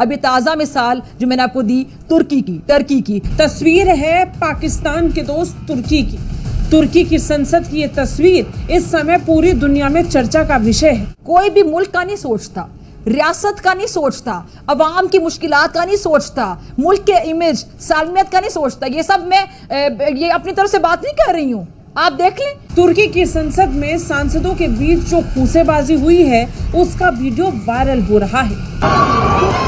अभी ताज़ा मिसाल जो मैंने आपको दी, तुर्की की, टर्की की। तस्वीर है पाकिस्तान के दोस्त तुर्की की। तुर्की की संसद की ये तस्वीर इस समय पूरी दुनिया में चर्चा का विषय है। कोई भी मुल्क का नहीं सोचता, रियासत का नहीं सोचता, अवाम की मुश्किलात का नहीं सोचता, मुल्क के इमेज सालमियत का नहीं सोचता। ये सब मैं ये अपनी तरफ़ से बात नहीं कर रही हूँ। आप देख लें, तुर्की की संसद में सांसदों के बीच जो खूसेबाजी हुई है, उसका वीडियो वायरल हो रहा है।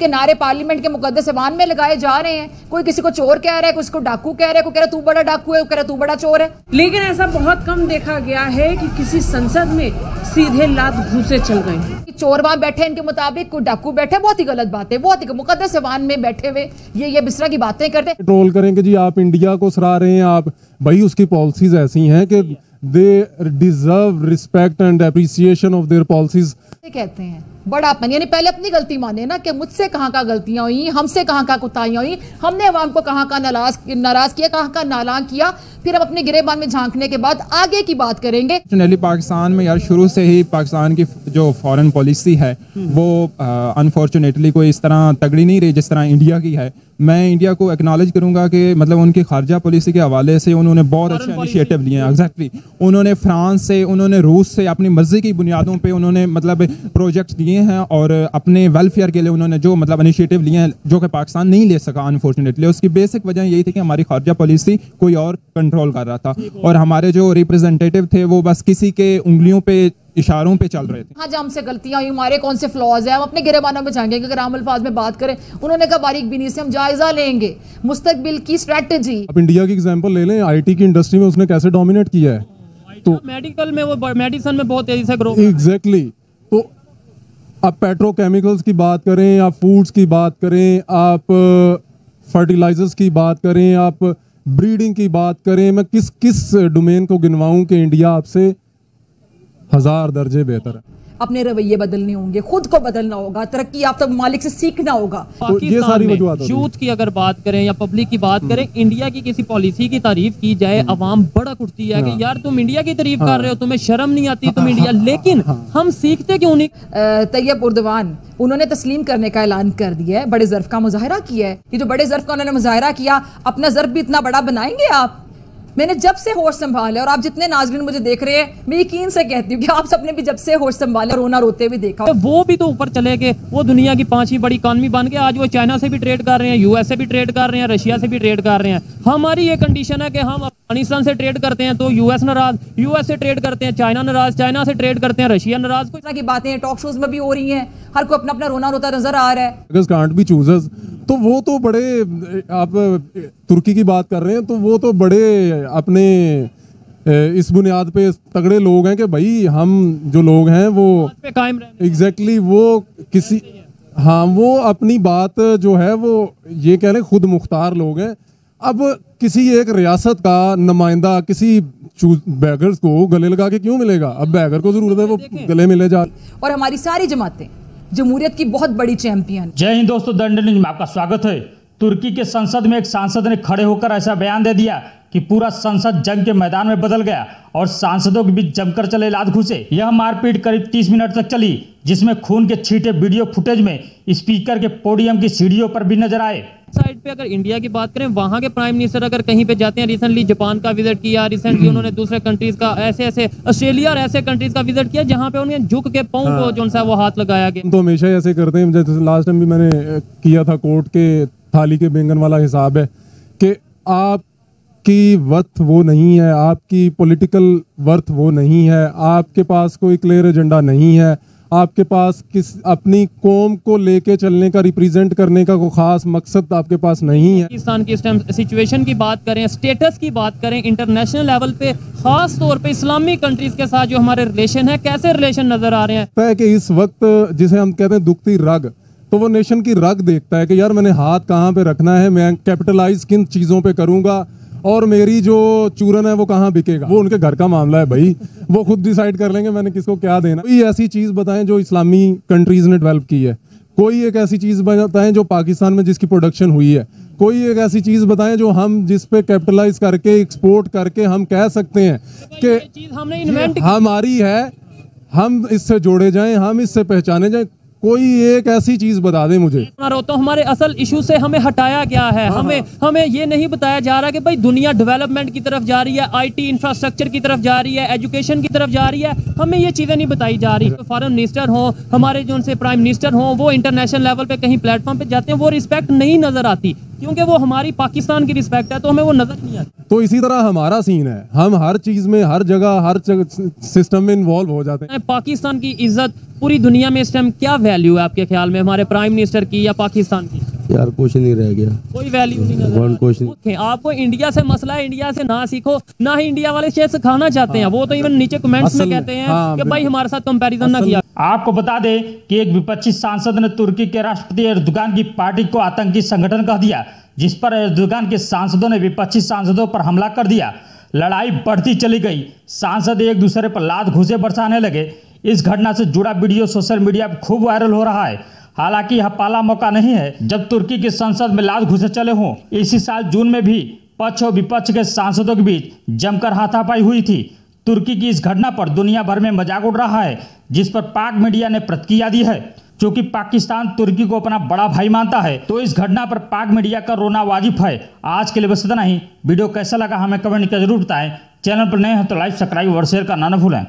के नारे पार्लियामेंट के मुकदस ईमान में लगाए जा रहे हैं। कोई किसी को चोर कह रहा है किसी को डाकू कह रहा है कोई कह रहा है तू बड़ा डाकू है कोई कह रहा तू बड़ा चोर है। लेकिन ऐसा बहुत कम देखा गया है कि किसी संसद में सीधे लात घूसे चल गए चोर वहाँ बैठे इनके मुताबिक कोई डाकू बैठे बहुत ही गलत बात है। बहुत ही मुकदस ईमान में बैठे हुए ये ये बिस्रा की बातें करते हैं। ट्रोल करेंगे जी आप इंडिया को सराह रहे हैं आप भाई उसकी पॉलिसीज़ ऐसी हैं कि deserve respect and appreciation of their policies ये कहते हैं बड़ापन यानी पहले अपनी गलती माने ना कि मुझसे कहाँ का गलतियाँ हुई, हमसे कहाँ का कुताइयाँ हुई, हमने अवाम को कहाँ का नाराज़ नाराज़ किया, कहाँ का नालां किया फिर हम अपने गिरेबान में झांकने के बाद आगे की बात करेंगे। पाकिस्तान में यार शुरू से ही पाकिस्तान की जो फॉरेन पॉलिसी है वो अनफॉर्चुनेटली कोई इस तरह तगड़ी नहीं रही जिस तरह इंडिया की है। मैं इंडिया को एक्नॉलेज करूँगा कि मतलब उनकी खारजा पॉलिसी के हवाले से उन्होंने बहुत अच्छे इनिशिएटिव लिए हैं एग्जैक्टली उन्होंने फ्रांस से उन्होंने रूस से अपनी मर्ज़ी की बुनियादों पे उन्होंने मतलब प्रोजेक्ट्स दिए हैं और अपने वेलफेयर के लिए उन्होंने जो मतलब इनिशिएटिव लिए हैं जो कि पाकिस्तान नहीं ले सका अनफॉर्चुनेटली उसकी बेसिक वजह यही थी कि हमारी खारजा पॉलिसी कोई और कंट्रोल कर रहा था। और हमारे जो रिप्रेजेंटेटिव थे वो बस किसी के उंगलियों पे इशारों पे चल रहे थे। हाँ जब हमसे गलतियाँ हुई। हमारे कौन से फ्लॉज हैं? हम अपने गिरेबानों में झांकेंगे अगर आम अल्फाज में बात करें उन्होंने कहा बारीक बीनी से हम जायजा लेंगे। मुस्तकबिल की स्ट्रेटजी आप इंडिया की एग्जांपल ले लें। आईटी की इंडस्ट्री में उसने कैसे डोमिनेट किया है? तो मेडिकल में वो मेडिसिन में बहुत तेज़ी से ग्रो एग्जैक्टली तो आप पेट्रोकेमिकल्स की बात करें आप फूड्स की बात करें आप फर्टिलाइजर्स की बात करें आप ब्रीडिंग की बात करें, मैं किस किस डोमेन को गिनवाऊं कि इंडिया आपसे हज़ार दर्जे बेहतर है। अपने रवैये बदलने होंगे खुद को बदलना होगा तरक्की याफ्ता ममालिक से सीखना होगा। तो हैं। यूथ की अगर बात करें या पब्लिक की बात करें इंडिया की किसी पॉलिसी की तारीफ़ की जाए अवाम बड़ा उठती है कि यार तुम इंडिया की तारीफ़ कर रहे हो तुम्हें शर्म नहीं आती तुम इंडिया लेकिन हम सीखते क्यों नहीं? तैयब उर्दवान उन्होंने तस्लीम करने का ऐलान कर दिया है बड़े जर्फ का मुजाहरा किया है। ये जो बड़े जर्फ का उन्होंने मुजाहरा किया अपना जर्फ भी इतना बड़ा बनाएँगे आप? मैंने जब से होश संभाला और आप जितने नाजरीन मुझे देख रहे हैं मैं यकीन से कहती हूँ कि आप सबने भी जब से होश संभाला रोना रोते हुए देखा तो वो भी तो ऊपर चले गए वो दुनिया की पांचवी बड़ी इकॉनमी बन गए आज वो चाइना से भी ट्रेड कर रहे हैं यूएस से भी ट्रेड कर रहे हैं रशिया से भी ट्रेड कर रहे हैं। हमारी ये कंडीशन है कि हम अफ़गानिस्तान से ट्रेड करते हैं तो यूएस नाराज़ यूएस से ट्रेड करते हैं चाइना नाराज़ चाइना से ट्रेड करते हैं रशिया नाराज़। कुछ तरह की बातें टॉक शोज़ में भी हो रही है हर कोई अपना अपना रोना रोता नज़र आ रहा है। तो वो तो बड़े आप तुर्की की बात कर रहे हैं तो वो तो बड़े अपने इस बुनियाद पे तगड़े लोग हैं कि भाई हम जो लोग हैं वो कायम एग्जैक्टली exactly वो किसी हाँ वो अपनी बात जो है वो ये कह लें खुद मुख्तार लोग हैं। अब किसी एक रियासत का नुमाइंदा किसी बैगर्स को गले लगा के क्यों मिलेगा? अब बैगर को ज़रूरत है वो गले मिले जा और हमारी सारी जमातें जमहूरियत की बहुत बड़ी चैंपियन। जय हिंद दोस्तों दंड में आपका स्वागत है। तुर्की के संसद में एक सांसद ने खड़े होकर ऐसा बयान दे दिया कि पूरा संसद जंग के मैदान में बदल गया और सांसदों के बीच जमकर चले लात घुसे। यह मारपीट करीब 30 मिनट तक चली जिसमें खून के छींटे वीडियो फुटेज में स्पीकर के पोडियम की सीढ़ियों पर भी नज़र आए। साइड पे अगर इंडिया की बात करें वहाँ के प्राइम मिनिस्टर अगर कहीं पे जाते हैं रिसेंटली जापान का विज़िट किया रिसेंटली उन्होंने दूसरे कंट्रीज़ का ऐसे ऐसे ऑस्ट्रेलिया और ऐसे कंट्रीज़ का विज़िट किया जहाँ पे उन्हें झुक के पाँव को जो सा वो हाथ लगाया गया। तो हमेशा ऐसे करते हैं जैसे लास्ट टाइम भी मैंने किया था कोर्ट के थाली के बैंगन वाला हिसाब है कि आपकी वर्थ वो नहीं है आपकी पॉलिटिकल वर्थ वो नहीं है आपके पास कोई क्लियर एजेंडा नहीं है आपके पास किस अपनी कौम को लेके चलने का रिप्रेजेंट करने का कोई खास मकसद आपके पास नहीं है। पाकिस्तान की इस टाइम सिचुएशन की बात करें स्टेटस की बात करें इंटरनेशनल लेवल पे खास तौर पे इस्लामी कंट्रीज़ के साथ जो हमारे रिलेशन है कैसे रिलेशन नज़र आ रहे हैं? है कि इस वक्त जिसे हम कहते हैं दुखती रग तो वो नेशन की रग देखता है कि यार मैंने हाथ कहाँ पे रखना है मैं कैपिटलाइज किन चीज़ों पे करूँगा और मेरी जो चूरन है वो कहाँ बिकेगा? वो उनके घर का मामला है भाई। वो खुद डिसाइड कर लेंगे मैंने किसको क्या देना। कोई ऐसी चीज़ बताएँ जो इस्लामी कंट्रीज़ ने डेवलप की है। कोई एक ऐसी चीज़ बताएँ जो पाकिस्तान में जिसकी प्रोडक्शन हुई है। कोई एक ऐसी चीज़ बताएँ जो हम जिस पे कैपिटलाइज करके एक्सपोर्ट करके हम कह सकते हैं कि हमने हमारी है हम इससे जोड़े जाएँ हम इससे पहचाने जाएँ। कोई एक ऐसी चीज़ बता दे मुझे। तो हमारे असल इशू से हमें हटाया गया है। हाँ, हमें हाँ। हमें ये नहीं बताया जा रहा कि भाई दुनिया डेवलपमेंट की तरफ़ जा रही है आईटी इंफ्रास्ट्रक्चर की तरफ़ जा रही है एजुकेशन की तरफ़ जा रही है। हमें ये चीज़ें नहीं बताई जा रही। तो फॉरन मिनिस्टर हो हमारे जो उनसे प्राइम मिनिस्टर हो वो इंटरनेशनल लेवल पे कहीं प्लेटफॉर्म पे जाते हैं वो रिस्पेक्ट नहीं नज़र आती। क्योंकि वो हमारी पाकिस्तान की रिस्पेक्ट है तो हमें वो नज़र नहीं आती। तो इसी तरह हमारा सीन है। हम हर चीज़ में हर जगह हर सिस्टम में इन्वॉल्व हो जाते हैं। पाकिस्तान की इज़्ज़त पूरी दुनिया में इस टाइम क्या वैल्यू है आपके ख्याल में? हमारे प्राइम मिनिस्टर की या पाकिस्तान की? यार कुछ नहीं रह गया। कोई वैल्यू नहीं नज़र आ question. Okay, आपको इंडिया से मसला है इंडिया से ना सीखो ना ही इंडिया वाले शेयर सिखाना चाहते हैं। वो तो इवन नीचे कमेंट्स में कहते हैं हाँ, कि भाई हमारे साथ कंपैरिजन ना किया। आपको बता दें कि एक विपक्षी सांसद ने तुर्की के राष्ट्रपति एर्दोगान की पार्टी को आतंकी संगठन कह दिया जिस पर एर्दोगान के सांसदों ने विपक्षी सांसदों पर हमला कर दिया। लड़ाई बढ़ती चली गई। सांसद एक दूसरे पर लात घुसे बरसाने लगे। इस घटना से जुड़ा वीडियो सोशल मीडिया पर खूब वायरल हो रहा है। हालाँकि यह पहला मौका नहीं है जब तुर्की की संसद में लात घुसे चले हों। इसी साल जून में भी पक्ष और विपक्ष के सांसदों के बीच जमकर हाथापाई हुई थी। तुर्की की इस घटना पर दुनिया भर में मज़ाक उड़ रहा है, जिस पर पाक मीडिया ने प्रतिक्रिया दी है। क्योंकि पाकिस्तान तुर्की को अपना बड़ा भाई मानता है तो इस घटना पर पाक मीडिया का रोना वाजिब है। आज के लिए बस इतना ही। वीडियो कैसा लगा हमें कमेंट करके ज़रूर बताएँ। चैनल पर नए हैं तो लाइक, सब्सक्राइब और शेयर करना न भूलें।